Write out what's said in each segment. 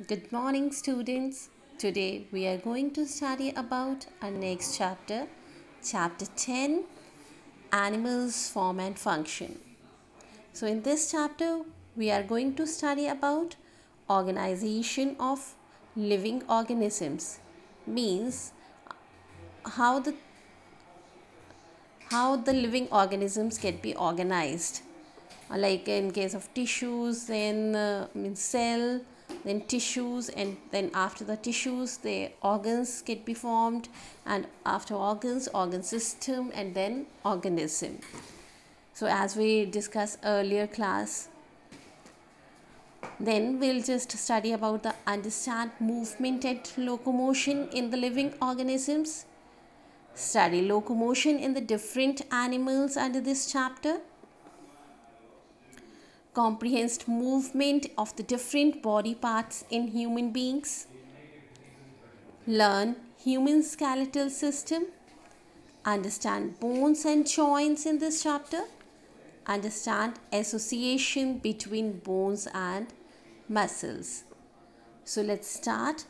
Good morning, students. Today we are going to study about our next chapter, chapter 10 Animals Form and Function. So, in this chapter, we are going to study about organization of living organisms, means how the how the living organisms can be organized like in case of tissues then uh, means cell then tissues and then after the tissues the organs get be formed and after organs organ system and then organism. So as we discussed earlier class then we'll just study about the understand movement and locomotion in the living organisms study locomotion in the different animals under this chapter comprehends movement of the different body parts in human beings. Learn human skeletal system. Understand bones and joints in this chapter. Understand association between bones and muscles. So let's start.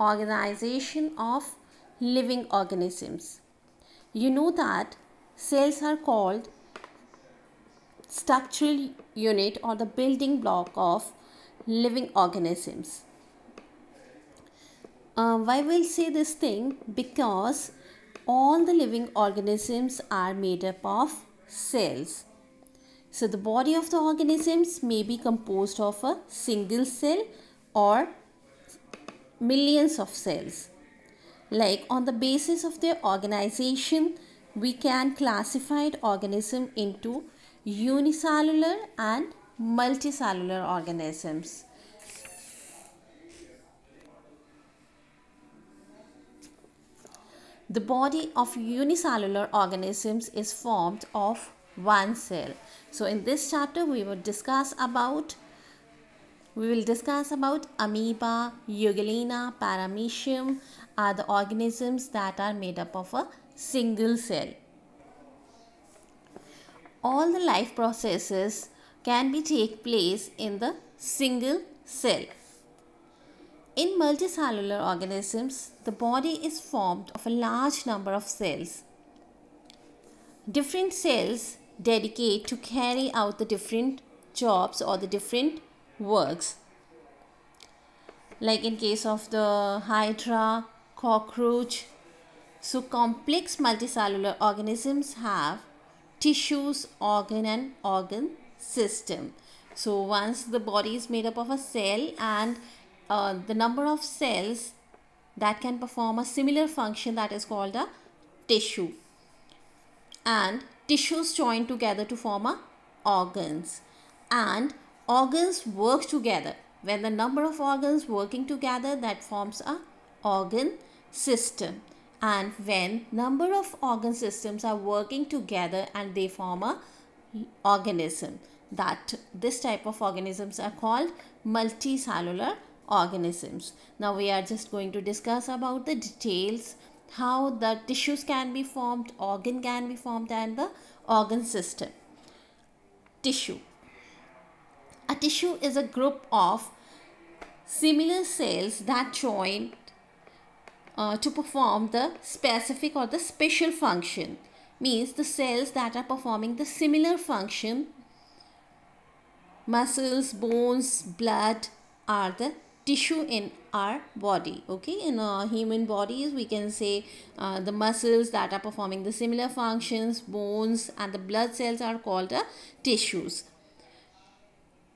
Organization of living organisms. You know that cells are called structural unit or the building block of living organisms. Uh, why will say this thing? Because all the living organisms are made up of cells. So the body of the organisms may be composed of a single cell or millions of cells. Like on the basis of their organization, we can classify organism into unicellular and multicellular organisms. The body of unicellular organisms is formed of one cell. So in this chapter we will discuss about we will discuss about amoeba, euglena, paramecium are the organisms that are made up of a single cell all the life processes can be take place in the single cell. In multicellular organisms, the body is formed of a large number of cells. Different cells dedicate to carry out the different jobs or the different works. Like in case of the hydra, cockroach. So complex multicellular organisms have tissues, organ and organ system. So once the body is made up of a cell and uh, the number of cells that can perform a similar function that is called a tissue. And tissues join together to form a organs. And organs work together. When the number of organs working together that forms a organ system and when number of organ systems are working together and they form a organism that this type of organisms are called multicellular organisms. Now we are just going to discuss about the details how the tissues can be formed organ can be formed and the organ system. Tissue. A tissue is a group of similar cells that join uh, to perform the specific or the special function. Means the cells that are performing the similar function muscles bones blood are the tissue in our body okay? In our human bodies we can say uh, the muscles that are performing the similar functions bones and the blood cells are called uh, tissues.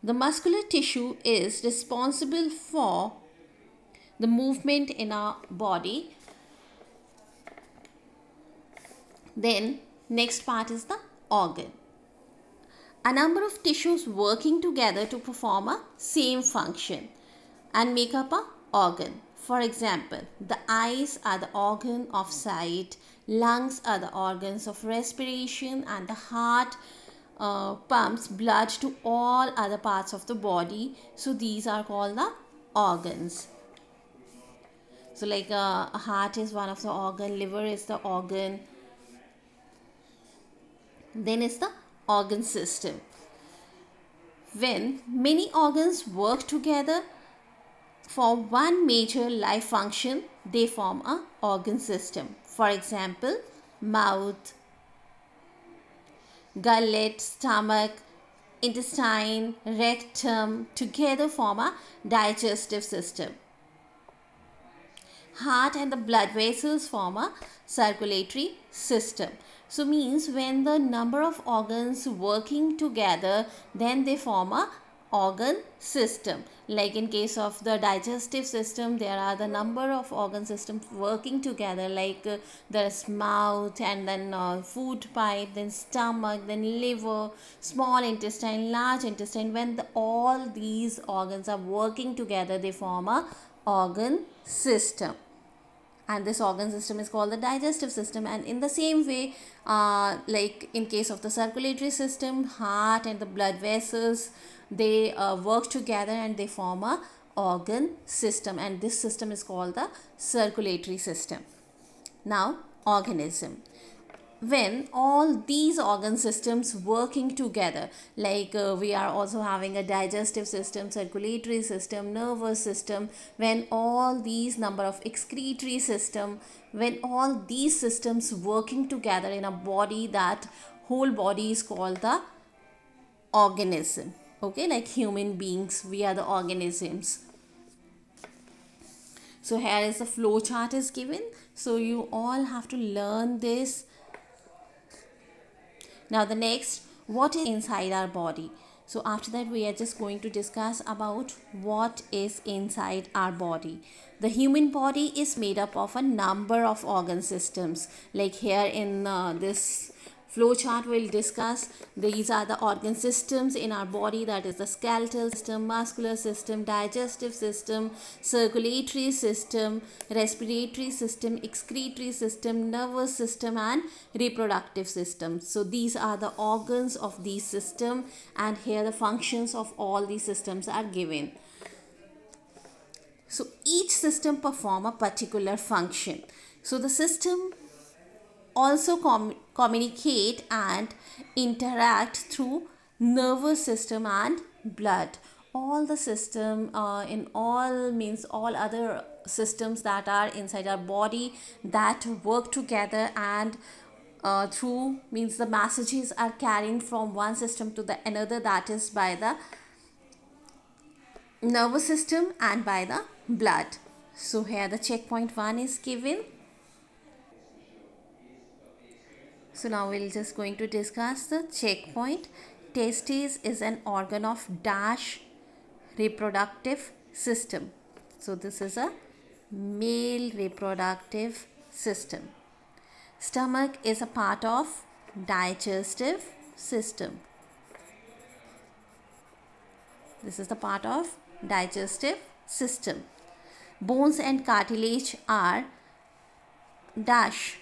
The muscular tissue is responsible for the movement in our body. Then next part is the organ. A number of tissues working together to perform a same function and make up a organ. For example, the eyes are the organ of sight, lungs are the organs of respiration and the heart uh, pumps blood to all other parts of the body. So these are called the organs so like uh, a heart is one of the organ liver is the organ then is the organ system when many organs work together for one major life function, they form a organ system. For example, mouth, gullet, stomach, intestine, rectum together form a digestive system. Heart and the blood vessels form a circulatory system. So means when the number of organs working together then they form a organ system. Like in case of the digestive system there are the number of organ systems working together like uh, there's mouth and then uh, food pipe then stomach then liver small intestine large intestine. When the, all these organs are working together they form a organ system and this organ system is called the digestive system. And in the same way uh, like in case of the circulatory system heart and the blood vessels they uh, work together and they form a organ system. And this system is called the circulatory system. Now organism when all these organ systems working together like uh, we are also having a digestive system circulatory system nervous system when all these number of excretory system when all these systems working together in a body that whole body is called the organism. Okay like human beings we are the organisms. So here is the flow chart is given. So you all have to learn this now the next what is inside our body? So after that we are just going to discuss about what is inside our body. The human body is made up of a number of organ systems. Like here in uh, this flowchart will discuss. These are the organ systems in our body that is the skeletal system muscular system digestive system circulatory system respiratory system excretory system nervous system and reproductive system. So these are the organs of these system and here the functions of all these systems are given. So each system perform a particular function. So the system also com communicate and interact through nervous system and blood. All the system uh, in all means all other systems that are inside our body that work together and uh, through means the messages are carried from one system to the another that is by the nervous system and by the blood. So here the checkpoint one is given So now we'll just going to discuss the checkpoint. Testes is an organ of dash reproductive system. So this is a male reproductive system. Stomach is a part of digestive system. This is the part of digestive system. Bones and cartilage are dash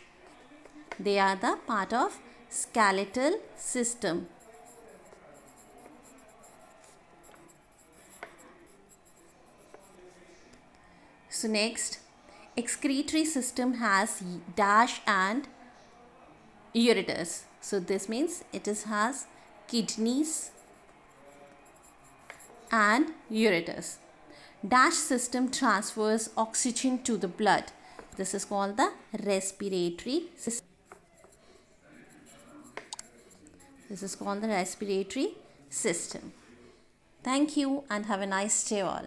they are the part of skeletal system. So next, excretory system has dash and ureters. So this means it is has kidneys and ureters. Dash system transfers oxygen to the blood. This is called the respiratory system. This is called the respiratory system. Thank you and have a nice day all.